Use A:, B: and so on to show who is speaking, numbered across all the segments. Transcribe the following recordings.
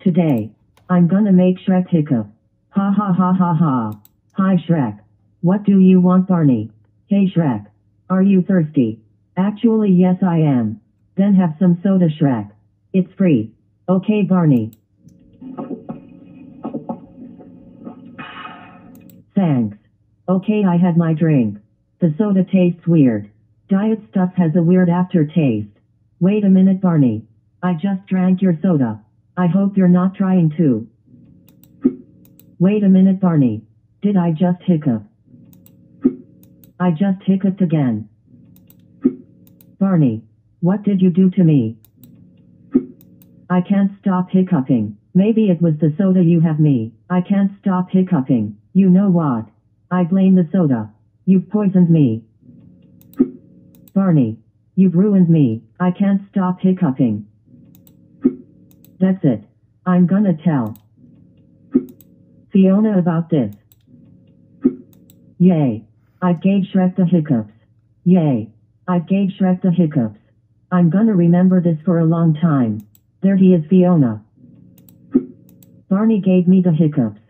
A: Today, I'm gonna make Shrek hiccup. Ha ha ha ha ha. Hi Shrek. What do you want Barney? Hey Shrek. Are you thirsty? Actually yes I am. Then have some soda Shrek. It's free. Okay Barney. Thanks. Okay I had my drink. The soda tastes weird. Diet stuff has a weird aftertaste. Wait a minute Barney. I just drank your soda. I hope you're not trying to. Wait a minute Barney. Did I just hiccup? I just hiccuped again. Barney. What did you do to me? I can't stop hiccuping. Maybe it was the soda you have me. I can't stop hiccuping. You know what? I blame the soda. You've poisoned me. Barney. You've ruined me. I can't stop hiccuping. That's it. I'm gonna tell Fiona about this. Yay. I gave Shrek the hiccups. Yay. I gave Shrek the hiccups. I'm gonna remember this for a long time. There he is Fiona. Barney gave me the hiccups.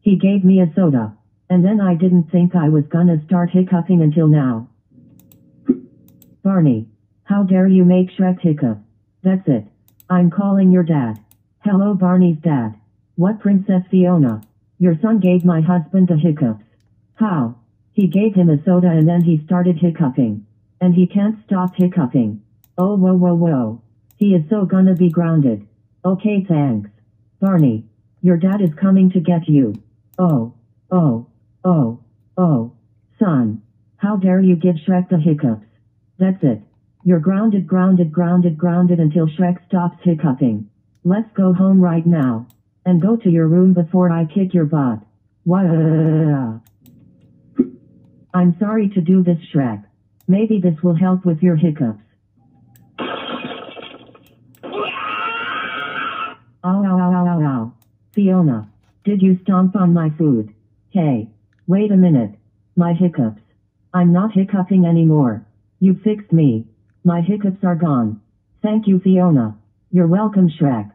A: He gave me a soda. And then I didn't think I was gonna start hiccuping until now. Barney. How dare you make Shrek hiccup. That's it. I'm calling your dad. Hello Barney's dad. What Princess Fiona? Your son gave my husband the hiccups. How? He gave him a soda and then he started hiccuping. And he can't stop hiccuping. Oh whoa whoa whoa. He is so gonna be grounded. Okay thanks. Barney. Your dad is coming to get you. Oh. Oh. Oh. Oh. Son. How dare you give Shrek the hiccups. That's it. You're grounded grounded grounded grounded until Shrek stops hiccuping. Let's go home right now. And go to your room before I kick your butt. Wah. I'm sorry to do this Shrek. Maybe this will help with your hiccups. Ow ow ow ow ow. Fiona. Did you stomp on my food? Hey. Wait a minute. My hiccups. I'm not hiccuping anymore. You fixed me. My hiccups are gone. Thank you Fiona. You're welcome Shrek.